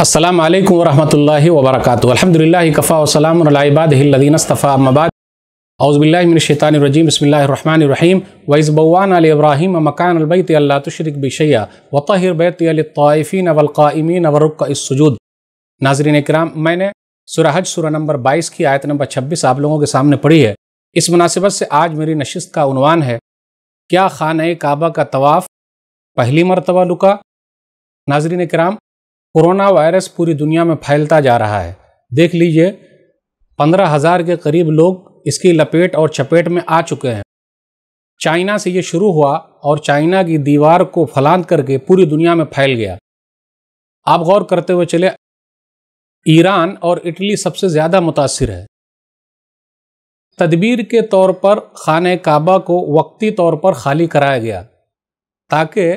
السلام علیکم ورحمۃ اللہ وبرکاتہ۔ الحمد للہ کفا وسلام العباد الدین اصطفیٰ امباد اعوذ باللہ من الشیطان الرجیم، بسم اللہ الرحمن الرحیم۔ وعز بوان علی ابراہیم مکان البیت اللہ تشرک بشیہ وطہر بیت للطائفین والقائمین ورقع السجود۔ ناظرین اکرام میں نے سورہ حج، سورہ نمبر بائیس کی آیت نمبر چھبیس آپ لوگوں کے سامنے پڑھی ہے۔ اس مناسبت سے آج میری نشست کا عنوان ہے، کیا خانہ کعبہ کا طواف پہلی مرتبہ لکا؟ ناظرین اکرام کورونا وائرس پوری دنیا میں پھیلتا جا رہا ہے۔ دیکھ لیجیے، پندرہ ہزار کے قریب لوگ اس کی لپیٹ اور چپیٹ میں آ چکے ہیں۔ چائنا سے یہ شروع ہوا اور چائنا کی دیوار کو پھلانت کر کے پوری دنیا میں پھیل گیا۔ آپ غور کرتے ہوئے چلے، ایران اور اٹلی سب سے زیادہ متاثر ہے تدبیر کے طور پر خانہ کعبہ کو وقتی طور پر خالی کرایا گیا تاکہ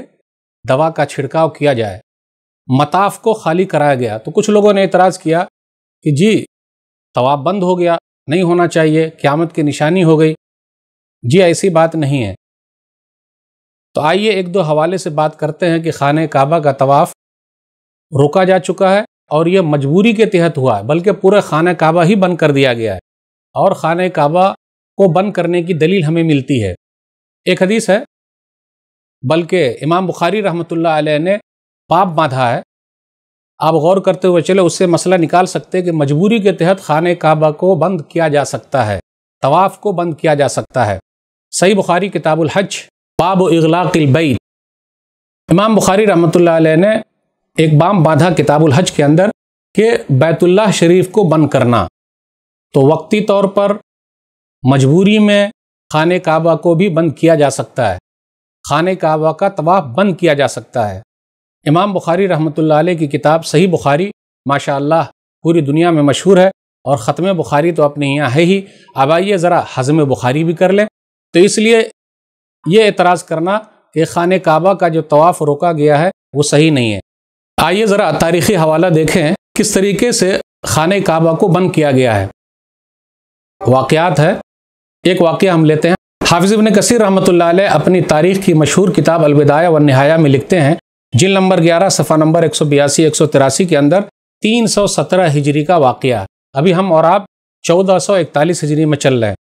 دوا کا چھڑکاؤ کیا جائے۔ مطاف کو خالی کرایا گیا۔ تو کچھ لوگوں نے اعتراض کیا کہ جی طواف بند ہو گیا، نہیں ہونا چاہیے، قیامت کی نشانی ہو گئی۔ جی ایسی بات نہیں ہے۔ تو آئیے ایک دو حوالے سے بات کرتے ہیں کہ خانہ کعبہ کا طواف روکا جا چکا ہے اور یہ مجبوری کے تحت ہوا ہے، بلکہ پورے خانہ کعبہ ہی بند کر دیا گیا ہے۔ اور خانہ کعبہ کو بند کرنے کی دلیل ہمیں ملتی ہے۔ ایک حدیث ہے، بلکہ امام بخاری رحمۃ اللہ علیہ نے پاپ باندھا ہے، آپ غور کرتے ہوئے چلے، اس سے مسئلہ نکال سکتے کہ مجبوری کے تحت خانہ کعبہ کو بند کیا جا سکتا ہے، طواف کو بند کیا جا سکتا ہے۔ صحیح بخاری کتاب الحج، باب و اغلاق البیت۔ امام بخاری رحمۃ اللہ علیہ نے ایک بام باندھا کتاب الحج کے اندر کہ بیت اللہ شریف کو بند کرنا۔ تو وقتی طور پر مجبوری میں خانہ کعبہ کو بھی بند کیا جا سکتا ہے۔ خانہ کعبہ کا طواف بند کیا جا سکتا ہے۔ امام بخاری رحمۃ اللہ علیہ کی کتاب صحیح بخاری ماشاء اللہ پوری دنیا میں مشہور ہے اور ختم بخاری تو اپنے یہاں ہے ہی۔ اب آئیے ذرا ہضم بخاری بھی کر لیں۔ تو اس لیے یہ اعتراض کرنا کہ خانہ کعبہ کا جو طواف روکا گیا ہے وہ صحیح نہیں ہے۔ آئیے ذرا تاریخی حوالہ دیکھیں کس طریقے سے خانہ کعبہ کو بند کیا گیا ہے۔ واقعات ہے۔ ایک واقعہ ہم لیتے ہیں۔ حافظ ابن کثیر رحمۃ اللہ علیہ اپنی تاریخ کی مشہور کتاب الوداع و نہایا میں لکھتے ہیں جن نمبر گیارہ، صفحہ نمبر ایک سو بیاسی، ایک سو تراسی کے اندر تین سو سترہ ہجری کا واقعہ۔ ابھی ہم اور آپ چودہ سو اکتالیس ہجری میں چل رہے ہیں۔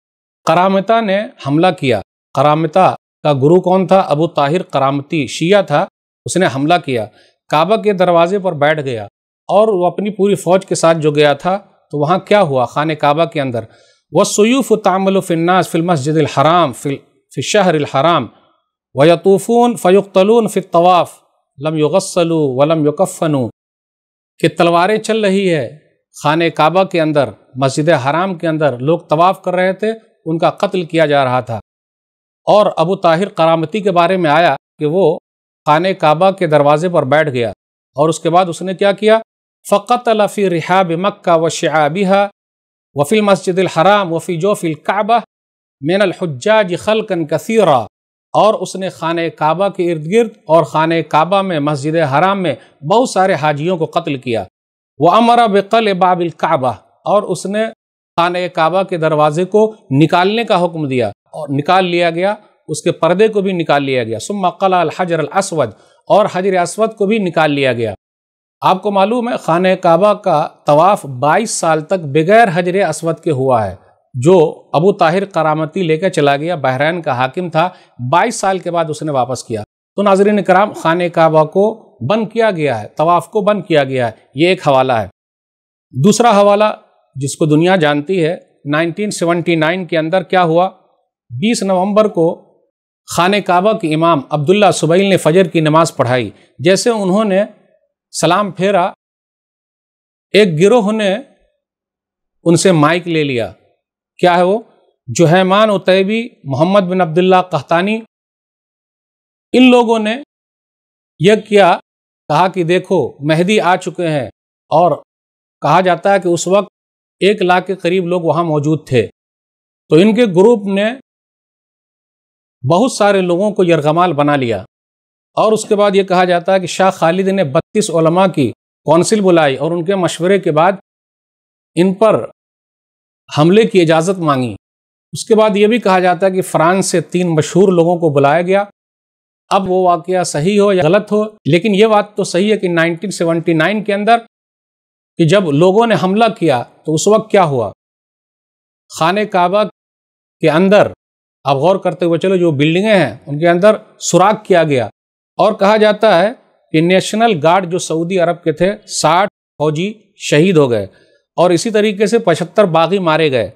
کرامتا نے حملہ کیا۔ کرامتا کا گرو کون تھا؟ ابو طاہر کرامتی شیعہ تھا۔ اس نے حملہ کیا۔ کعبہ کے دروازے پر بیٹھ گیا اور وہ اپنی پوری فوج کے ساتھ جو گیا تھا، تو وہاں کیا ہوا؟ خانہ کعبہ کے اندر۔ وہ سیوف و تامل و فناس فل الحرام فی شہر الحرام۔ و یطوفون فیقتلون فی لم یغسلو ولم یکفنو کہ تلواریں چل رہی ہے خانہ کعبہ کے اندر، مسجد حرام کے اندر، لوگ طواف کر رہے تھے، ان کا قتل کیا جا رہا تھا۔ اور ابو طاہر کرامتی کے بارے میں آیا کہ وہ خانہ کعبہ کے دروازے پر بیٹھ گیا۔ اور اس کے بعد اس نے کیا کیا؟ فقط الفی رحاب مکہ و شعابہ وفی المسجد الحرام وفی جوف الکعبہ مین الحجاج خلقا کثیرہ اور اس نے خانہ کعبہ کے ارد گرد اور خانہ کعبہ میں مسجد حرام میں بہت سارے حاجیوں کو قتل کیا۔ وہ امرا بقل باب الکعبہ اور اس نے خانہ کعبہ کے دروازے کو نکالنے کا حکم دیا اور نکال لیا گیا۔ اس کے پردے کو بھی نکال لیا گیا۔ ثم قلع الحجر الاسود اور حجر اسود کو بھی نکال لیا گیا۔ آپ کو معلوم ہے خانہ کعبہ کا طواف بائیس سال تک بغیر حجر اسود کے ہوا ہے۔ جو ابو طاہر کرامتی لے کے چلا گیا، بحرین کا حاکم تھا، بائیس سال کے بعد اس نے واپس کیا۔ تو ناظرین کرام، خانہ کعبہ کو بند کیا گیا ہے، طواف کو بند کیا گیا ہے، یہ ایک حوالہ ہے۔ دوسرا حوالہ جس کو دنیا جانتی ہے، نائنٹین سیونٹی نائن کے اندر کیا ہوا؟ بیس نومبر کو خانہ کعبہ کے امام عبداللہ سبیل نے فجر کی نماز پڑھائی، جیسے انہوں نے سلام پھیرا، ایک گروہ نے ان سے مائک لے لیا۔ کیا ہے وہ؟ جوہیمان اتیبی محمد بن عبداللہ قحطانی۔ ان لوگوں نے یہ کیا، کہا کہ دیکھو، مہدی آ چکے ہیں اور کہا جاتا ہے کہ اس وقت ایک لاکھ کے قریب لوگ وہاں موجود تھے۔ تو ان کے گروپ نے بہت سارے لوگوں کو یرغمال بنا لیا۔ اور اس کے بعد یہ کہا جاتا ہے کہ شاہ خالد نے بتیس علماء کی کونسل بلائی اور ان کے مشورے کے بعد ان پر حملے کی اجازت مانگی۔ اس کے بعد یہ بھی کہا جاتا ہے کہ فرانس سے تین مشہور لوگوں کو بلایا گیا۔ اب وہ واقعہ صحیح ہو یا غلط ہو، لیکن یہ بات تو صحیح ہے کہ نائنٹین سیونٹی نائن کے اندر کہ جب لوگوں نے حملہ کیا تو اس وقت کیا ہوا؟ خانہ کعبہ کے اندر، آپ غور کرتے ہوئے چلو، جو بلڈنگیں ہیں، ان کے اندر سوراخ کیا گیا۔ اور کہا جاتا ہے کہ نیشنل گارڈ جو سعودی عرب کے تھے، ساٹھ فوجی شہید ہو گئے۔ اور اسی طریقے سے پچہتر باغی مارے گئے۔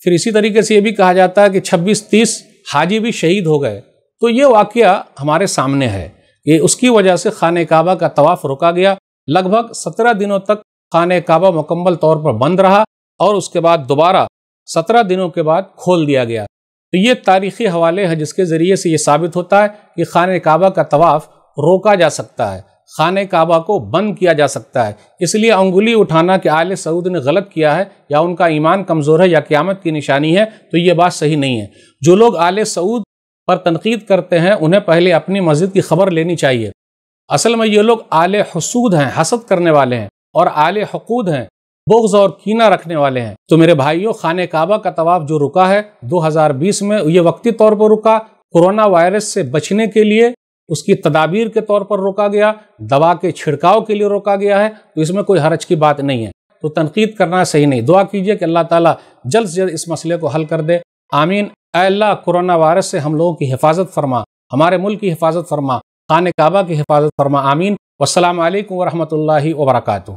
پھر اسی طریقے سے یہ بھی کہا جاتا ہے کہ چھبیس تیس حاجی بھی شہید ہو گئے۔ تو یہ واقعہ ہمارے سامنے ہے۔ کہ اس کی وجہ سے خانہ کعبہ کا طواف روکا گیا۔ لگ بھگ سترہ دنوں تک خانہ کعبہ مکمل طور پر بند رہا اور اس کے بعد دوبارہ سترہ دنوں کے بعد کھول دیا گیا۔ تو یہ تاریخی حوالے ہیں جس کے ذریعے سے یہ ثابت ہوتا ہے کہ خانہ کعبہ کا طواف روکا جا سکتا ہے۔ خانہ کعبہ کو بند کیا جا سکتا ہے۔ اس لیے انگلی اٹھانا کہ آل سعود نے غلط کیا ہے یا ان کا ایمان کمزور ہے یا قیامت کی نشانی ہے، تو یہ بات صحیح نہیں ہے۔ جو لوگ آل سعود پر تنقید کرتے ہیں، انہیں پہلے اپنی مسجد کی خبر لینی چاہیے۔ اصل میں یہ لوگ آل حسود ہیں، حسد کرنے والے ہیں اور آل حقود ہیں، بغض اور کینہ رکھنے والے ہیں۔ تو میرے بھائیوں، خانہ کعبہ کا طواف جو رکا ہے، دو ہزار بیس میں یہ وقتی طور پر رکا۔ کورونا وائرس سے بچنے کے لیے اس کی تدابیر کے طور پر روکا گیا، دوا کے چھڑکاؤ کے لیے روکا گیا ہے، تو اس میں کوئی حرج کی بات نہیں ہے۔ تو تنقید کرنا صحیح نہیں۔ دعا کیجیے کہ اللہ تعالیٰ جلد سے جلد اس مسئلے کو حل کر دے۔ آمین۔ اے اللہ، کرونا وائرس سے ہم لوگوں کی حفاظت فرما، ہمارے ملک کی حفاظت فرما، خانہ کعبہ کی حفاظت فرما۔ آمین۔ والسلام علیکم ورحمۃ اللہ وبرکاتہ۔